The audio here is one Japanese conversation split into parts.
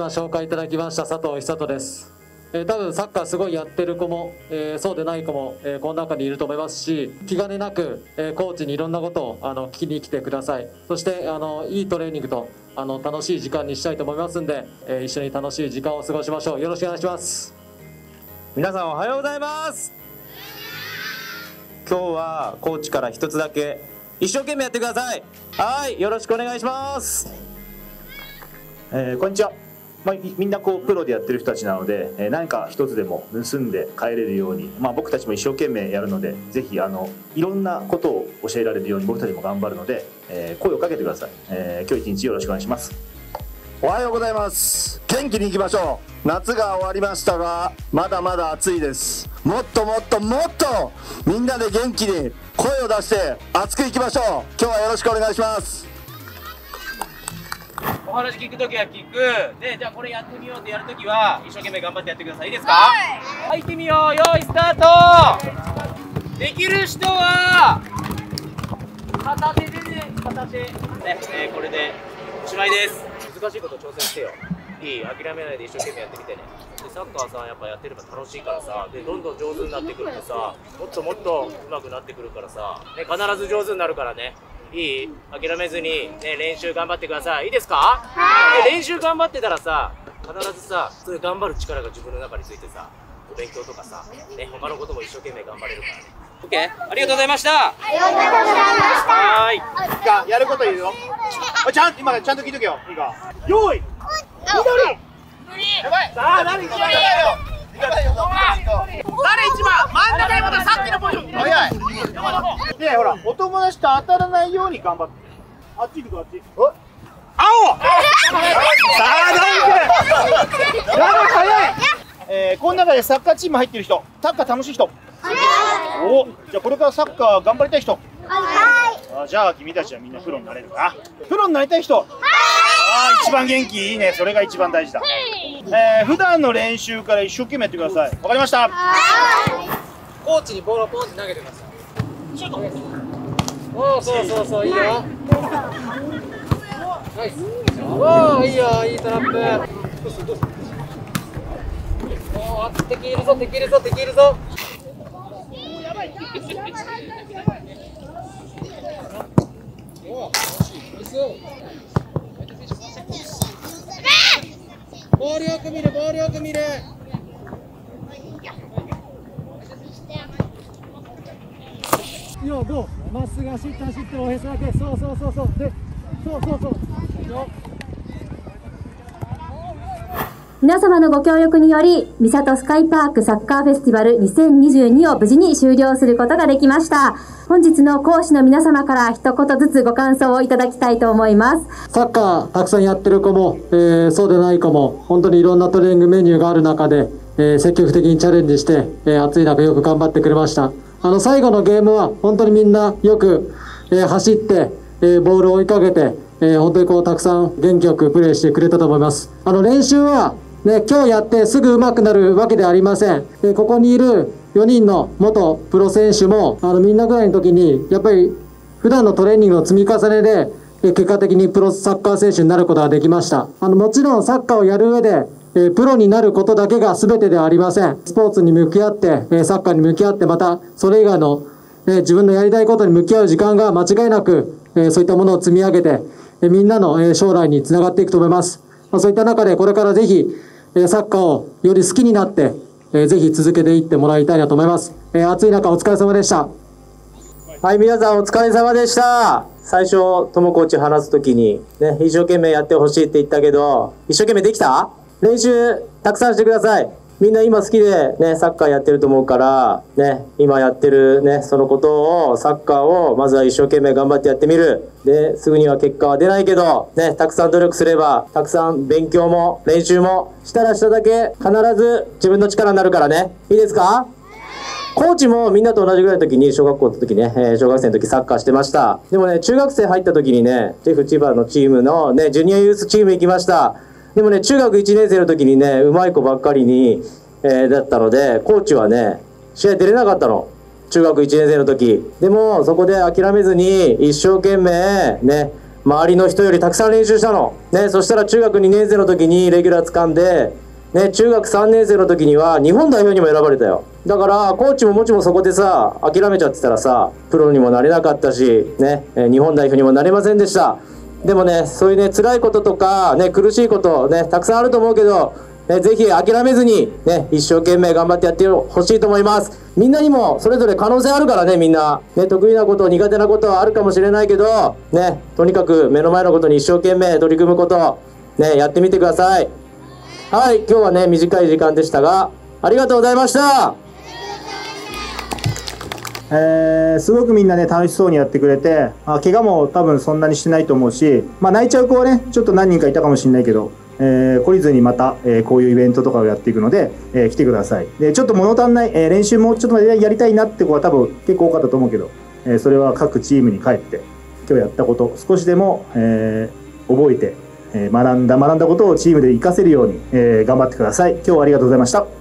今紹介いただきました佐藤久人です。えー、多分サッカーすごいやってる子も、えー、そうでない子も、えー、この中にいると思いますし気兼ねなく、えコーチにいろんなことをあの聞きに来てください。そしてあのいいトレーニングとあの楽しい時間にしたいと思いますんで、え一緒に楽しい時間を過ごしましょう。よろしくお願いします。皆さんおはようございます。今日はコーチから一つだけ一生懸命やってください。はいよろしくお願いします、えこんにちは。まあ、みんなこうプロでやってる人たちなので、えー、何か一つでも盗んで帰れるように、まあ、僕たちも一生懸命やるのでぜひあのいろんなことを教えられるように僕たちも頑張るので、えー、声をかけてください、えー、今日一日よろしくお願いします。おはようございます。元気にいきましょう。夏が終わりましたがまだまだ暑いです。もっともっともっとみんなで元気に声を出して熱くいきましょう。今日はよろしくお願いします。お話聞くときは聞く。でじゃあこれやってみようってやるときは一生懸命頑張ってやってください。いいですか？はい、行ってみよう。よいスタート。できる人は片手でね片手。ね、えー、これで。おしまいです。難しいこと挑戦してよ。いい諦めないで一生懸命やってみてね。でサッカーさやっぱやってれば楽しいからさ。でどんどん上手になってくるとさもっともっと上手くなってくるからさ、ね、必ず上手になるからねいい？諦めずに、ね、練習頑張ってください。いいですか？はい。練習頑張ってたらさ必ずさそういう頑張る力が自分の中についてさお勉強とかさ、ね、他のことも一生懸命頑張れるからね。OK ありがとうございました。ありがとうございました。はい。じゃあやること言うよ。ちゃん今ちゃんと聞いとけよいいか。用意。緑やばいさあ何緑よ誰一番真ん中にまたさっきのポジション。早い。でほらお友達と当たらないように頑張って。あっち行くぞあっち青。さあ何く誰早い。えー、この中でサッカーチーム入ってる人。サッカー楽しい人。おじゃあこれからサッカー頑張りたい人。はい。あじゃあ君たちはみんなプロになれるか。プロになりたい人。はいあ一番元気いいね。それが一番大事だ。えー、普段の練習から一生懸命やってください。わかりました？コーチにボールをポンって投げてください。シュートおおそうそうそう。いいよ。ナイスおおいいよいいトラップどうするどうする敵いるぞ敵いるぞ敵いるぞおやばいおおナイスボールよく見るボールよく見る。よどう？まっすぐ走って走っておへそだけそう。そうそうそう。でそうそうそう。よ皆様のご協力により、三里スカイパークサッカーフェスティバル2022を無事に終了することができました。本日の講師の皆様から一言ずつご感想をいただきたいと思います。サッカーたくさんやってる子も、えー、そうでない子も、本当にいろんなトレーニングメニューがある中で、えー、積極的にチャレンジして、えー、暑い中よく頑張ってくれました。あの、最後のゲームは本当にみんなよく、え、走って、え、ボールを追いかけて、え、本当にこうたくさん元気よくプレーしてくれたと思います。あの練習はね、今日やってすぐ上手くなるわけではありません。でここにいる4人の元プロ選手も、あのみんなぐらいの時に、やっぱり普段のトレーニングの積み重ねで、結果的にプロサッカー選手になることができました。あのもちろんサッカーをやる上で、えプロになることだけが全てではありません。スポーツに向き合って、えサッカーに向き合って、またそれ以外の、え自分のやりたいことに向き合う時間が間違いなく、えそういったものを積み上げて、えみんなの、え将来につながっていくと思います。まあ、そういった中でこれからぜひ、えサッカーをより好きになって、えぜひ続けていってもらいたいなと思いますえ。暑い中お疲れ様でした。はい、皆さんお疲れ様でした。最初、ともコーチ話すときに、ね、一生懸命やってほしいって言ったけど、一生懸命できた？練習たくさんしてください。みんな今好きでね、サッカーやってると思うから、ね、今やってるね、そのことを、サッカーを、まずは一生懸命頑張ってやってみる。で、すぐには結果は出ないけど、ね、たくさん努力すれば、たくさん勉強も練習もしたらしただけ、必ず自分の力になるからね。いいですか？コーチもみんなと同じぐらいの時に、小学校の時ね、えー、小学生の時サッカーしてました。でもね、中学生入った時にね、ジェフ千葉のチームのね、ジュニアユースチーム行きました。でもね、中学1年生の時にね、うまい子ばっかりに、えー、だったので、コーチはね、試合出れなかったの。中学1年生の時。でも、そこで諦めずに、一生懸命、ね、周りの人よりたくさん練習したの。ね、そしたら中学2年生の時にレギュラー掴んで、ね、中学3年生の時には日本代表にも選ばれたよ。だから、コーチももちもそこでさ、諦めちゃってたらさ、プロにもなれなかったし、ね、日本代表にもなれませんでした。でもね、そういうね、辛いこととか、ね、苦しいこと、ね、たくさんあると思うけど、ね、ぜひ諦めずに、ね、一生懸命頑張ってやってほしいと思います。みんなにもそれぞれ可能性あるからね、みんな。ね、得意なこと、苦手なことはあるかもしれないけど、ね、とにかく目の前のことに一生懸命取り組むこと、ね、やってみてください。はい、今日はね、短い時間でしたが、ありがとうございました。えーすごくみんなね楽しそうにやってくれてあ怪我も多分そんなにしてないと思うし、まあ、泣いちゃう子はねちょっと何人かいたかもしれないけど、えー懲りずにまた、えーこういうイベントとかをやっていくので、えー来てください。でちょっと物足んない、え練習もちょっとやりたいなって子は多分結構多かったと思うけど、えそれは各チームに帰って今日やったこと少しでも、え覚えて、え学んだ学んだことをチームで活かせるように、え頑張ってください。今日はありがとうございました。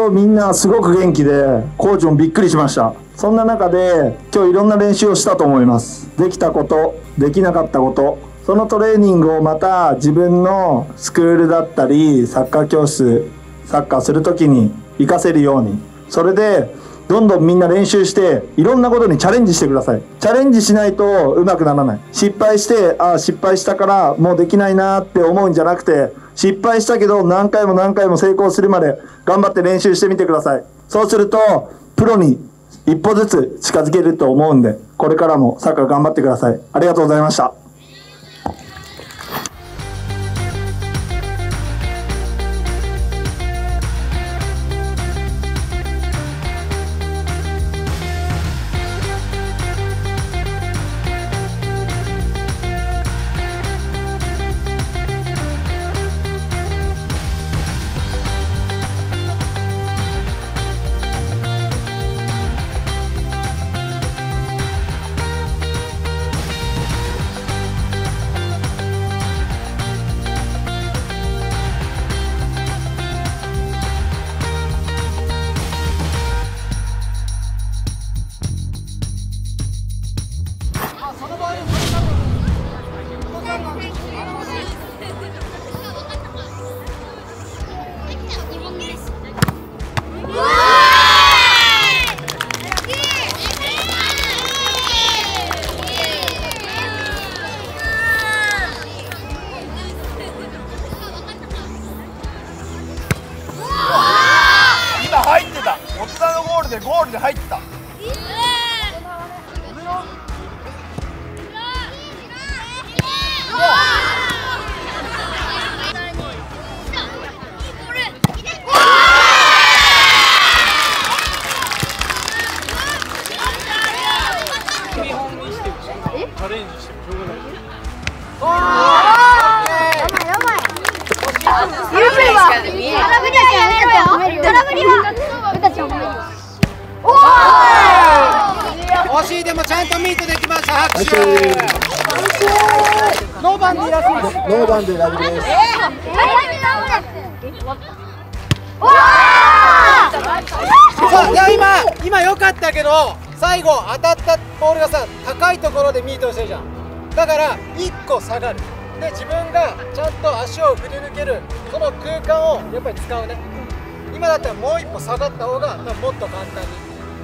今日みんなすごく元気でコーチもびっくりしました。そんな中で今日いろんな練習をしたと思います。できたことできなかったこと。そのトレーニングをまた自分のスクールだったりサッカー教室サッカーする時に活かせるように。それでどんどんみんな練習していろんなことにチャレンジしてください。チャレンジしないとうまくならない。失敗してああ失敗したからもうできないなって思うんじゃなくて失敗したけど何回も何回も成功するまで頑張って練習してみてください。そうするとプロに一歩ずつ近づけると思うんでこれからもサッカー頑張ってください。ありがとうございました。でゴールで入ってた惜しい。でもちゃんとミートできました。拍手。ノーバンでいいらしいです。ノーバンで大丈夫です。そういや今今良かったけど最後当たったボールがさ高いところでミートしてるじゃん。だから1個下がる。で自分がちゃんと足を振り抜けるその空間をやっぱり使うね。今だったらもう一歩下がった方がもっと簡単に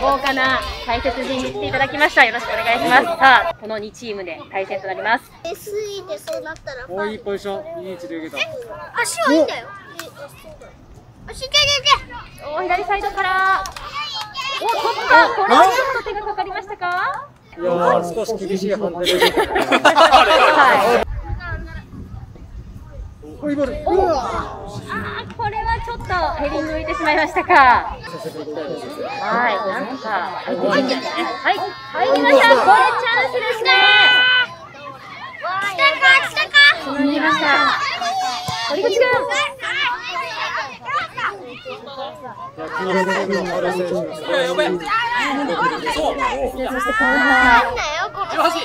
豪華な解説陣に来ていただきました。よろしくお願いします。さあ、この2チームで対戦となります。SE でそうなったらおいいポジションいい位置で受けた足はいいんだよ足いけいけお左サイドから。お、取った。これはちょっと手がかかりましたか？いやー少し厳しい判定ではい。おいボールおあーこちょっとヘディング浮いてしまいましたか？はい、なんとか相手陣内ですね。はい、入りました。これチャンスですね。来たか来たかつなぎました。堀口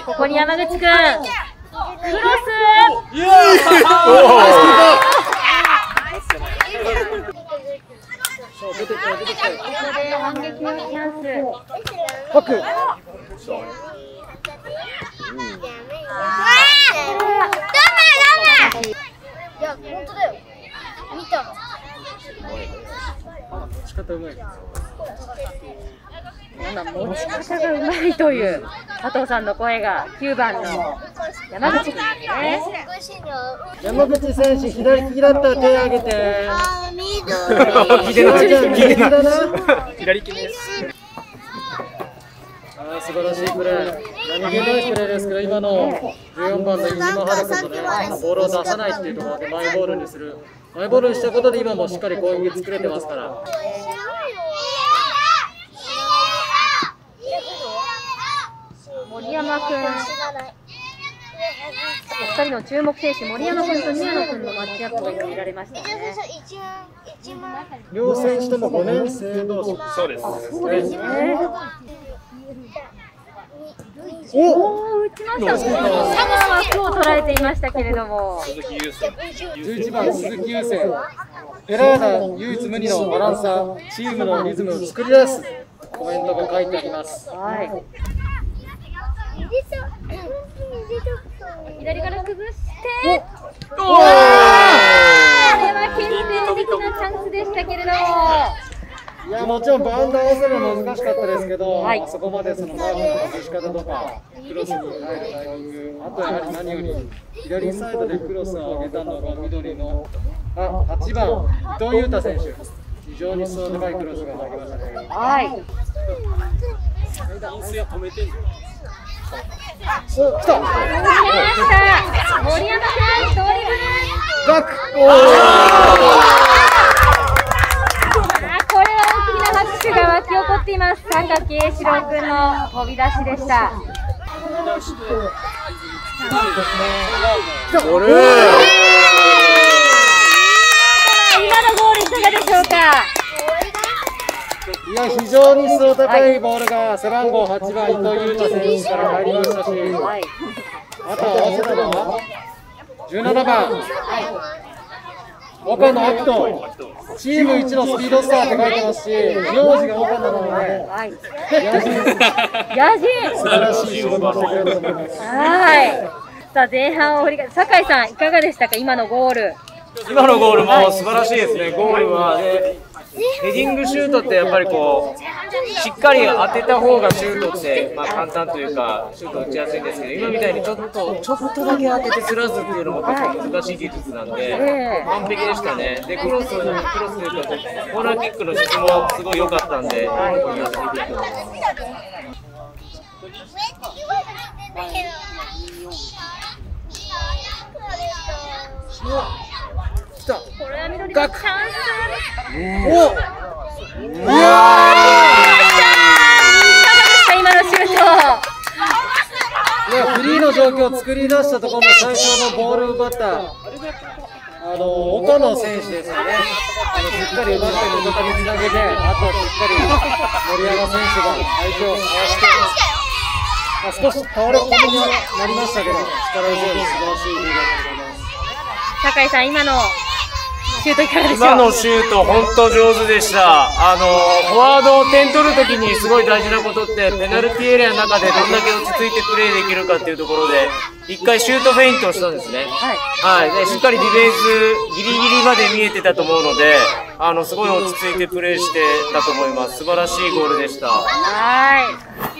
ここに山口君。クロス。ここで反撃のチャンス。パクダメダメいや本当だよ見たの仕方うまい。今持ち方がうまいという佐藤さんの声が9番の山口君ですね。山口選手左利きだったら手挙げて。左だな左利きです。あー素晴らしいプレー。何気ないプレーですけど今の14番の飯島春子とねボールを出さないっていうところでマイボールにする。マイボールにしたことで今もしっかり攻撃作れてますから森山君。お二人の注目選手、森山君と宮野君のマッチアップが今見られましたね。両選手とも5年生同士そうです。そうですね。おお、打ちました。サモは今日捉えていましたけれども。鈴木優選。11番鈴木優生エラーナ唯一無二のバランサーチームのリズムを作り出すコメントが書いてありますはい。左から崩して。これは決定的なチャンスでしたけれども。いやもちろんバウンド合わせるの難しかったですけど、はいそこまでそのマークの外し方とかクロスに入るタイミングあとやはり何より左サイドでクロスを上げたのが緑のあ8番伊藤裕太選手非常に質の高いクロスが投げましたねはい。た決めました。森山君、ドリブル。ガクあこれは大きな拍手が沸き起こっています。三角形四郎君の飛び出しでした。これ今のゴールいかがでしょうか？いや非常に質の高いボールが背番号8番伊藤裕太選手から入りましたし、はい。あと合わせたのは17番岡野明人チーム一のスピードスターって書いてますし名字が岡野なのではい。野人。素晴らしい仕事を。してくれると思いますはい。さあ前半を。振り返酒井さんいかがでしたか今のゴール。今のゴールも素晴らしいですね。ゴールはでヘディングシュートってやっぱりこうしっかり当てた方がシュートってまあ簡単というかシュート打ちやすいんですけど今みたいにちょっとちょっとだけ当ててすらずっていうのも結構難しい技術なんでええ完璧でしたね。でクロスクロスというかコーナーキックの質もすごい良かったんで、いいと思います。来た。これは緑のチャンス。お。いかがでした今のシュー。ト。いやフリーの状況を作り出したところも最初のボールを奪ったあの岡野選手ですよねあのしっかり奪って味方につなげてあとしっかり森山選手が相手をかわしてまあ、少し倒れ込みになりましたけど力強い素晴らしいリードだと思います。酒井さん今のシュートいかがでしょう今のシュート本当上手でした。あのフォワードを点取るときにすごい大事なことってペナルティーエリアの中でどんだけ落ち着いてプレーできるかっていうところで一回シュートフェイントをしたんですね。はい、でしっかりディフェンスギリギリまで見えてたと思うのであのすごい落ち着いてプレーしてたと思います。素晴らしいゴールでした。はい